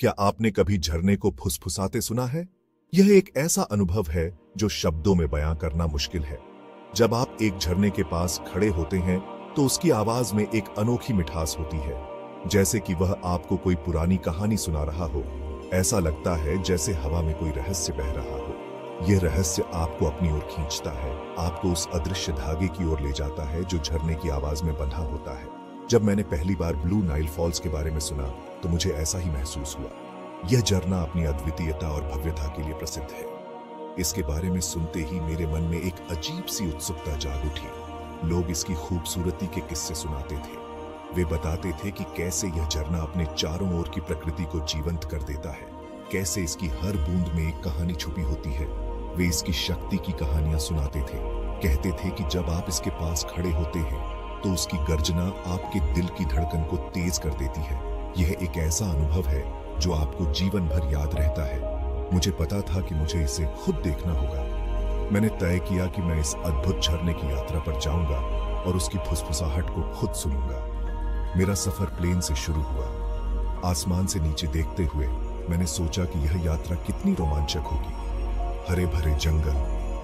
क्या आपने कभी झरने को फुसफुसाते सुना है? यह एक ऐसा अनुभव है जो शब्दों में बयां करना मुश्किल है। जब आप एक झरने के पास खड़े होते हैं तो उसकी आवाज़ में एक अनोखी मिठास होती है, जैसे कि वह आपको कोई पुरानी कहानी सुना रहा हो। ऐसा लगता है जैसे हवा में कोई रहस्य बह रहा हो। यह रहस्य आपको अपनी ओर खींचता है, आपको उस अदृश्य धागे की ओर ले जाता है जो झरने की आवाज़ में बंधा होता है। जब मैंने पहली बार ब्लू नाइल फॉल्स के बारे में सुना तो मुझे ऐसा ही महसूस हुआ। यह झरना अपनी अद्वितीयता और भव्यता के लिए प्रसिद्ध है। इसके बारे में सुनते ही मेरे मन में एक अजीब सी उत्सुकता जाग उठी। लोग इसकी खूबसूरती के किस्से सुनाते थे। वे बताते थे कि कैसे यह झरना अपने चारों ओर की प्रकृति को जीवंत कर देता है। कैसे इसकी हर बूंद में एक कहानी छुपी होती है। वे इसकी शक्ति की कहानियाँ सुनाते थे। कहते थे कि जब आप इसके पास खड़े होते हैं तो उसकी गर्जना आपके दिल की धड़कन को तेज कर देती है। यह एक ऐसा अनुभव है जो आपको जीवन भर याद रहता है। मुझे पता था कि मुझे इसे खुद देखना होगा। मैंने तय किया कि मैं इस अद्भुत झरने की यात्रा पर जाऊँगा और उसकी फुसफुसाहट को खुद सुनूँगा। मेरा सफ़र प्लेन से शुरू हुआ। आसमान से नीचे देखते हुए मैंने सोचा कि यह यात्रा कितनी रोमांचक होगी। हरे भरे जंगल,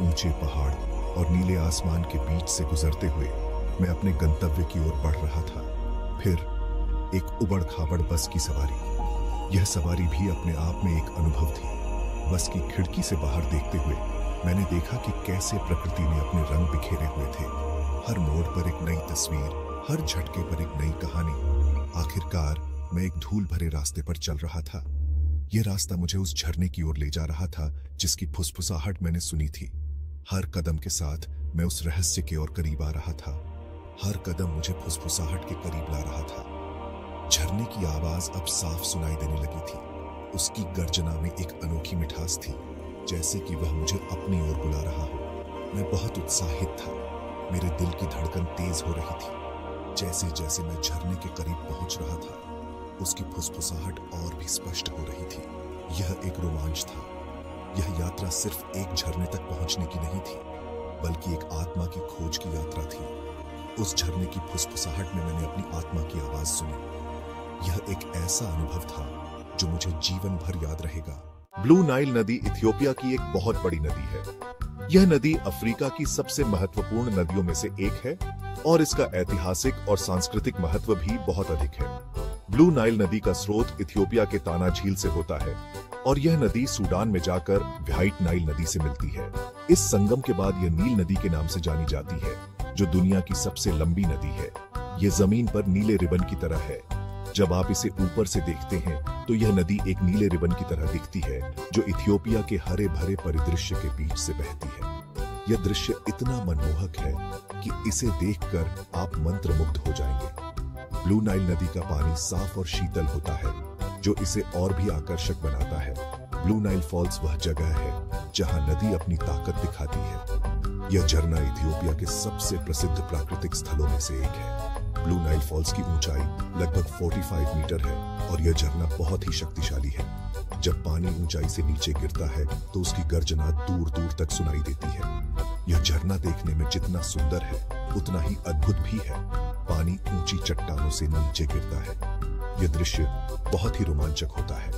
ऊँचे पहाड़ और नीले आसमान के बीच से गुजरते हुए मैं अपने गंतव्य की ओर बढ़ रहा था। फिर एक उबड़ खाबड़ बस की सवारी। यह सवारी भी अपने आप में एक अनुभव थी। बस की खिड़की से बाहर देखते हुए मैंने देखा कि कैसे प्रकृति ने अपने रंग बिखेरे हुए थे। हर मोड़ पर एक नई तस्वीर, हर झटके पर एक नई कहानी। आखिरकार मैं एक धूल भरे रास्ते पर चल रहा था। यह रास्ता मुझे उस झरने की ओर ले जा रहा था, जिसकी फुसफुसाहट मैंने सुनी थी। हर कदम के साथ मैं उस रहस्य के ओर करीब आ रहा था। हर कदम मुझे फुसफुसाहट के करीब ला रहा था। झरने की आवाज़ अब साफ़ सुनाई देने लगी थी। उसकी गर्जना में एक अनोखी मिठास थी, जैसे कि वह मुझे अपनी ओर बुला रहा हो। मैं बहुत उत्साहित था। मेरे दिल की धड़कन तेज हो रही थी। जैसे जैसे मैं झरने के करीब पहुँच रहा था, उसकी फुसफुसाहट और भी स्पष्ट हो रही थी। यह एक रोमांच था। यह यात्रा सिर्फ़ एक झरने तक पहुँचने की नहीं थी, बल्कि एक आत्मा की खोज की यात्रा थी। उस झरने की फुसफुसाहट में मैंने अपनी आत्मा की आवाज़ सुनी। यह एक ऐसा अनुभव था जो मुझे जीवन भर याद रहेगा। ब्लू नाइल नदी इथियोपिया की एक बहुत बड़ी नदी है। यह नदी अफ्रीका की सबसे महत्वपूर्ण नदियों में से एक है और इसका ऐतिहासिक और सांस्कृतिक महत्व भी बहुत अधिक है। ब्लू नाइल नदी का स्रोत इथियोपिया के ताना झील से होता है और यह नदी सूडान में जाकर व्हाइट नाइल नदी से मिलती है। इस संगम के बाद यह नील नदी के नाम से जानी जाती है। जो दुनिया की सबसे लंबी नदी है। ये ज़मीन पर नीले रिबन की तरह है। जब आप इसे ऊपर से देखते हैं तो यह नदी एक नीले रिबन की तरह दिखती है, जो इथियोपिया के हरे भरे परिदृश्य के बीच से बहती है। यह दृश्य इतना मनमोहक है कि इसे देखकर आप मंत्र मुग्ध हो जाएँगे। ब्लू नाइल नदी का पानी साफ़ और शीतल होता है, जो इसे और भी आकर्षक बनाता है। ब्लू नाइल फॉल्स वह जगह है, जहाँ नदी अपनी ताकत दिखाती है। यह झरना इथियोपिया के सबसे प्रसिद्ध प्राकृतिक स्थलों में से एक है। ब्लू नाइल फॉल्स की ऊंचाई लगभग 45 मीटर है और यह झरना बहुत ही शक्तिशाली है। जब पानी ऊंचाई से नीचे गिरता है तो उसकी गर्जना दूर दूर तक सुनाई देती है। यह झरना देखने में जितना सुंदर है, उतना ही अद्भुत भी है। पानी ऊँची चट्टानों से नीचे गिरता है। यह दृश्य बहुत ही रोमांचक होता है।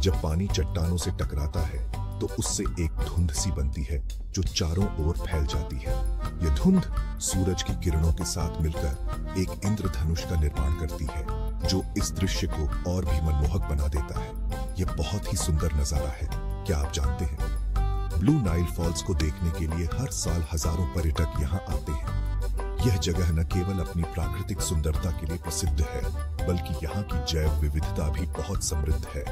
जब पानी चट्टानों से टकराता है तो उससे एक धुंध सी बनती है, जो चारों ओर फैल जाती है। यह धुंध सूरज की किरणों के साथ मिलकर एक इंद्रधनुष का निर्माण करती है, जो इस दृश्य को और भी मनमोहक बना देता है। यह बहुत ही सुंदर नज़ारा है, क्या आप जानते हैं? ब्लू नाइल फॉल्स को देखने के लिए हर साल हज़ारों पर्यटक यहाँ आते हैं। यह जगह न केवल अपनी प्राकृतिक सुंदरता के लिए प्रसिद्ध है, बल्कि यहाँ की जैव विविधता भी बहुत समृद्ध है।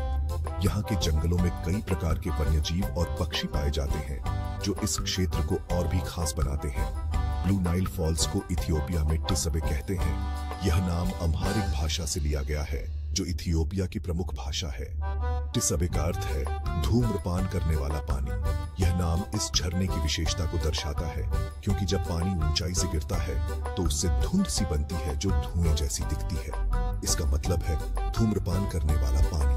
यहाँ के जंगलों में कई प्रकार के वन्य जीव और पक्षी पाए जाते हैं, जो इस क्षेत्र को और भी खास बनाते हैं। ब्लू नाइल फॉल्स को इथियोपिया में टिसबे कहते हैं। यह नाम अम्हारिक भाषा से लिया गया है, जो इथियोपिया की प्रमुख भाषा है। टिसबे का अर्थ है, धूम्रपान करने वाला पानी। यह नाम इस झरने की विशेषता को दर्शाता है, क्योंकि जब पानी ऊंचाई से गिरता है तो उससे धुंध सी बनती है, जो धुएँ जैसी दिखती है। इसका मतलब है, धूम्रपान करने वाला पानी।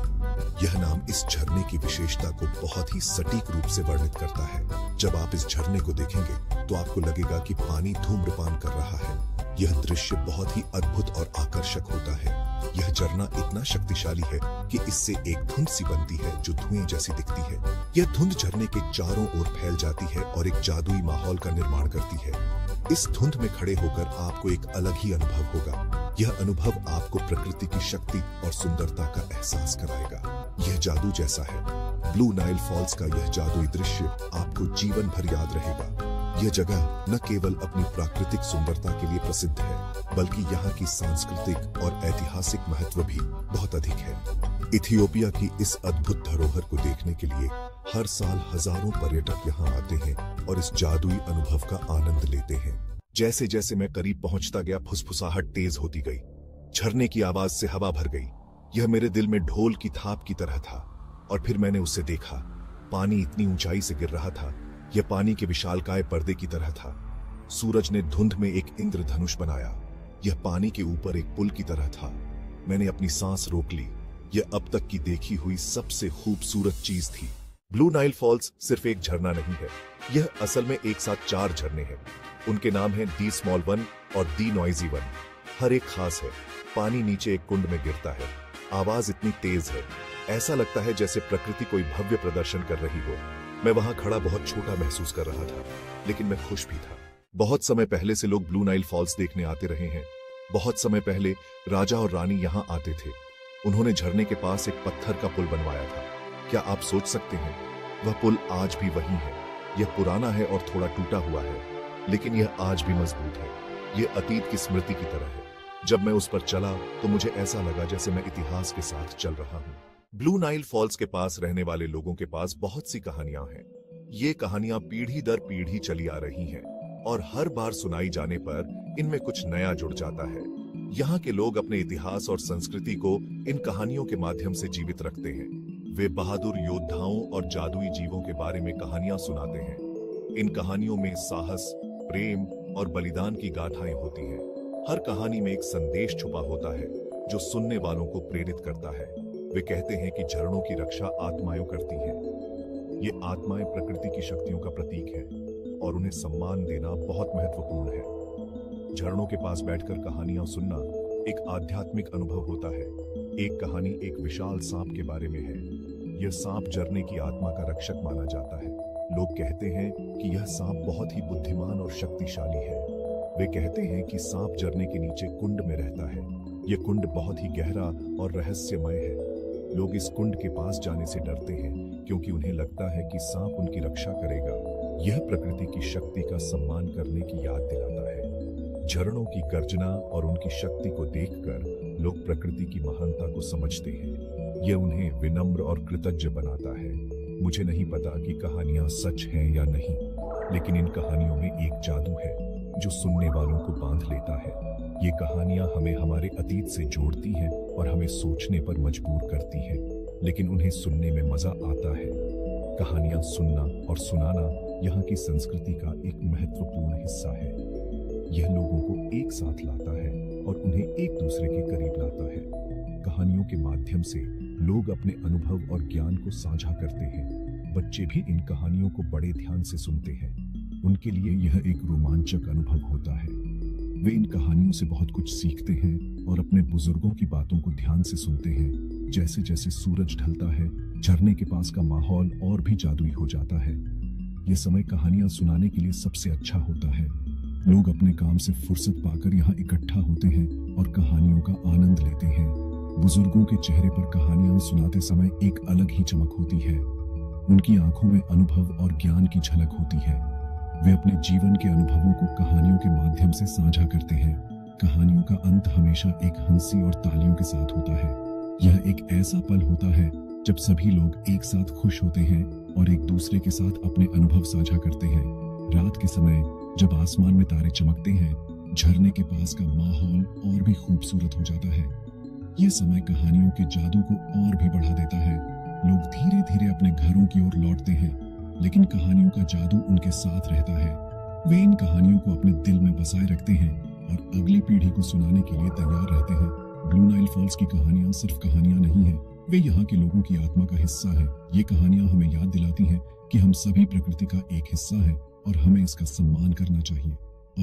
यह नाम इस झरने की विशेषता को बहुत ही सटीक रूप से वर्णित करता है। जब आप इस झरने को देखेंगे तो आपको लगेगा कि पानी धूम्रपान कर रहा है। यह दृश्य बहुत ही अद्भुत और आकर्षक होता है। यह झरना इतना शक्तिशाली है कि इससे एक धुंध सी बनती है जो धुएँ जैसी दिखती है। यह धुंध झरने के चारों ओर फैल जाती है और एक जादुई माहौल का निर्माण करती है। इस धुंध में खड़े होकर आपको एक अलग ही अनुभव होगा। यह अनुभव आपको प्रकृति की शक्ति और सुंदरता का एहसास कराएगा। यह जादू जैसा है। ब्लू नाइल फॉल्स का यह जादुई दृश्य आपको जीवन भर याद रहेगा। यह जगह न केवल अपनी प्राकृतिक सुंदरता के लिए प्रसिद्ध है, बल्कि यहाँ की सांस्कृतिक और ऐतिहासिक महत्व भी बहुत अधिक है। इथियोपिया की इस अद्भुत धरोहर को देखने के लिए हर साल हज़ारों पर्यटक यहाँ आते हैं और इस जादुई अनुभव का आनंद लेते हैं। जैसे जैसे मैं करीब पहुँचता गया, फुसफुसाहट तेज होती गई। झरने की आवाज़ से हवा भर गई। यह मेरे दिल में ढोल की थाप की तरह था, और फिर मैंने उसे देखा। पानी इतनी ऊंचाई से गिर रहा था। यह पानी के विशालकाय पर्दे की तरह था। सूरज ने धुंध में एक इंद्रधनुष बनाया। यह पानी के ऊपर एक पुल की तरह था। मैंने अपनी सांस रोक ली। यह अब तक की देखी हुई सबसे खूबसूरत चीज़ थी। ब्लू नाइल फॉल्स सिर्फ़ एक झरना नहीं है। यह असल में एक साथ चार झरने हैं। उनके नाम हैं दी स्मॉल वन और दी नॉइजी वन। हर एक खास है। पानी नीचे एक कुंड में गिरता है। आवाज़ इतनी तेज है। ऐसा लगता है जैसे प्रकृति कोई भव्य प्रदर्शन कर रही हो। मैं वहाँ खड़ा बहुत छोटा महसूस कर रहा था, लेकिन मैं खुश भी था। बहुत समय पहले से लोग ब्लू नाइल फॉल्स देखने आते रहे हैं। बहुत समय पहले राजा और रानी यहाँ आते थे। उन्होंने झरने के पास एक पत्थर का पुल बनवाया था। क्या आप सोच सकते हैं? वह पुल आज भी वही है। यह पुराना है और थोड़ा टूटा हुआ है, लेकिन यह आज भी मज़बूत है। यह अतीत की स्मृति की तरह है। जब मैं उस पर चला तो मुझे ऐसा लगा जैसे मैं इतिहास के साथ चल रहा हूँ। ब्लू नाइल फॉल्स के पास रहने वाले लोगों के पास बहुत सी कहानियाँ हैं। ये कहानियाँ पीढ़ी दर पीढ़ी चली आ रही हैं, और हर बार सुनाई जाने पर इनमें कुछ नया जुड़ जाता है। यहाँ के लोग अपने इतिहास और संस्कृति को इन कहानियों के माध्यम से जीवित रखते हैं। वे बहादुर योद्धाओं और जादुई जीवों के बारे में कहानियाँ सुनाते हैं। इन कहानियों में साहस, प्रेम और बलिदान की गाथाएँ होती हैं। हर कहानी में एक संदेश छुपा होता है, जो सुनने वालों को प्रेरित करता है। वे कहते हैं कि झरणों की रक्षा आत्माएँ करती हैं। ये आत्माएँ प्रकृति की शक्तियों का प्रतीक है और उन्हें सम्मान देना बहुत महत्वपूर्ण है। झरणों के पास बैठकर कहानियाँ सुनना एक आध्यात्मिक अनुभव होता है। एक कहानी एक विशाल सांप के बारे में है। यह सांप झरने की आत्मा का रक्षक माना जाता है। लोग कहते हैं कि यह सांप बहुत ही बुद्धिमान और शक्तिशाली है। वे कहते हैं कि सांप झरने के नीचे कुंड में रहता है। यह कुंड बहुत ही गहरा और रहस्यमय है। लोग इस कुंड के पास जाने से डरते हैं, क्योंकि उन्हें लगता है कि सांप उनकी रक्षा करेगा। यह प्रकृति की शक्ति का सम्मान करने की याद दिलाता है। झरणों की गर्जना और उनकी शक्ति को देखकर लोग प्रकृति की महानता को समझते हैं। यह उन्हें विनम्र और कृतज्ञ बनाता है। मुझे नहीं पता कि कहानियाँ सच हैं या नहीं, लेकिन इन कहानियों में एक जादू है। जो सुनने वालों को बाँध लेता है। ये कहानियाँ हमें हमारे अतीत से जोड़ती हैं और हमें सोचने पर मजबूर करती हैं, लेकिन उन्हें सुनने में मज़ा आता है। कहानियाँ सुनना और सुनाना यहाँ की संस्कृति का एक महत्वपूर्ण हिस्सा है। यह लोगों को एक साथ लाता है और उन्हें एक दूसरे के करीब लाता है। कहानियों के माध्यम से लोग अपने अनुभव और ज्ञान को साझा करते हैं। बच्चे भी इन कहानियों को बड़े ध्यान से सुनते हैं। उनके लिए यह एक रोमांचक अनुभव होता है। वे इन कहानियों से बहुत कुछ सीखते हैं और अपने बुज़ुर्गों की बातों को ध्यान से सुनते हैं। जैसे जैसे सूरज ढलता है, झरने के पास का माहौल और भी जादुई हो जाता है। ये समय कहानियाँ सुनाने के लिए सबसे अच्छा होता है। लोग अपने काम से फुर्सत पाकर यहाँ इकट्ठा होते हैं और कहानियों का आनंद लेते हैं। बुज़ुर्गों के चेहरे पर कहानियाँ सुनाते समय एक अलग ही चमक होती है। उनकी आँखों में अनुभव और ज्ञान की झलक होती है। वे अपने जीवन के अनुभवों को कहानियों के माध्यम से साझा करते हैं। कहानियों का अंत हमेशा एक हँसी और तालियों के साथ होता है। यह एक ऐसा पल होता है जब सभी लोग एक साथ खुश होते हैं और एक दूसरे के साथ अपने अनुभव साझा करते हैं। रात के समय जब आसमान में तारे चमकते हैं, झरने के पास का माहौल और भी खूबसूरत हो जाता है। यह समय कहानियों के जादू को और भी बढ़ा देता है। लोग धीरे धीरे अपने घरों की ओर लौटते हैं। लेकिन कहानियों का जादू उनके साथ रहता है। वे इन कहानियों को अपने दिल में बसाए रखते हैं और अगली पीढ़ी को सुनाने के लिए तैयार रहते हैं। ब्लू नाइल फॉल्स की कहानियाँ सिर्फ़ कहानियाँ नहीं है। वे यहाँ के लोगों की आत्मा का हिस्सा है। ये कहानियाँ हमें याद दिलाती हैं कि हम सभी प्रकृति का एक हिस्सा है और हमें इसका सम्मान करना चाहिए।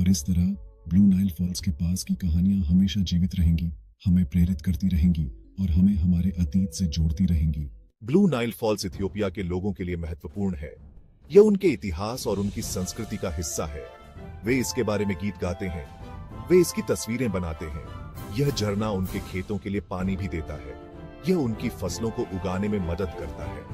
और इस तरह ब्लू नाइल फॉल्स के पास की कहानियाँ हमेशा जीवित रहेंगी, हमें प्रेरित करती रहेंगी और हमें हमारे अतीत से जोड़ती रहेंगी। ब्लू नाइल फॉल्स इथियोपिया के लोगों के लिए महत्वपूर्ण है। यह उनके इतिहास और उनकी संस्कृति का हिस्सा है। वे इसके बारे में गीत गाते हैं। वे इसकी तस्वीरें बनाते हैं। यह झरना उनके खेतों के लिए पानी भी देता है। यह उनकी फ़सलों को उगाने में मदद करता है।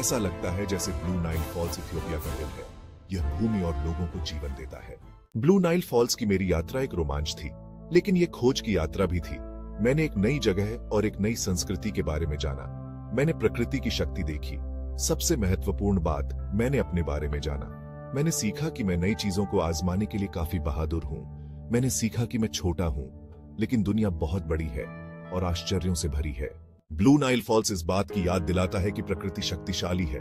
ऐसा लगता है जैसे ब्लू नाइल फॉल्स इथियोपिया का दिल है। यह भूमि और लोगों को जीवन देता है। ब्लू नाइल फॉल्स की मेरी यात्रा एक रोमांच थी, लेकिन यह खोज की यात्रा भी थी। मैंने एक नई जगह और एक नई संस्कृति के बारे में जाना। मैंने प्रकृति की शक्ति देखी। सबसे महत्वपूर्ण बात मैंने अपने बारे में जाना। मैंने सीखा कि मैं नई चीज़ों को आजमाने के लिए काफ़ी बहादुर हूँ। मैंने सीखा कि मैं छोटा हूँ, लेकिन दुनिया बहुत बड़ी है और आश्चर्यों से भरी है। ब्लू नाइल फॉल्स इस बात की याद दिलाता है कि प्रकृति शक्तिशाली है।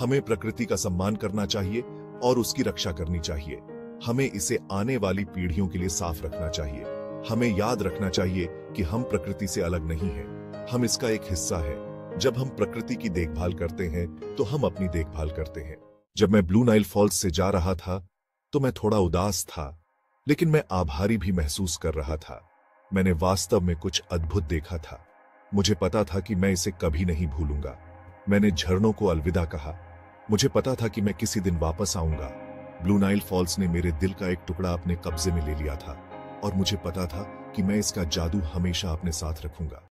हमें प्रकृति का सम्मान करना चाहिए और उसकी रक्षा करनी चाहिए। हमें इसे आने वाली पीढ़ियों के लिए साफ़ रखना चाहिए। हमें याद रखना चाहिए कि हम प्रकृति से अलग नहीं हैं। हम इसका एक हिस्सा है। जब हम प्रकृति की देखभाल करते हैं तो हम अपनी देखभाल करते हैं। जब मैं ब्लू नाइल फॉल्स से जा रहा था तो मैं थोड़ा उदास था, लेकिन मैं आभारी भी महसूस कर रहा था। मैंने वास्तव में कुछ अद्भुत देखा था। मुझे पता था कि मैं इसे कभी नहीं भूलूँगा। मैंने झरनों को अलविदा कहा। मुझे पता था कि मैं किसी दिन वापस आऊँगा। ब्लू नाइल फॉल्स ने मेरे दिल का एक टुकड़ा अपने कब्जे में ले लिया था, और मुझे पता था कि मैं इसका जादू हमेशा अपने साथ रखूँगा।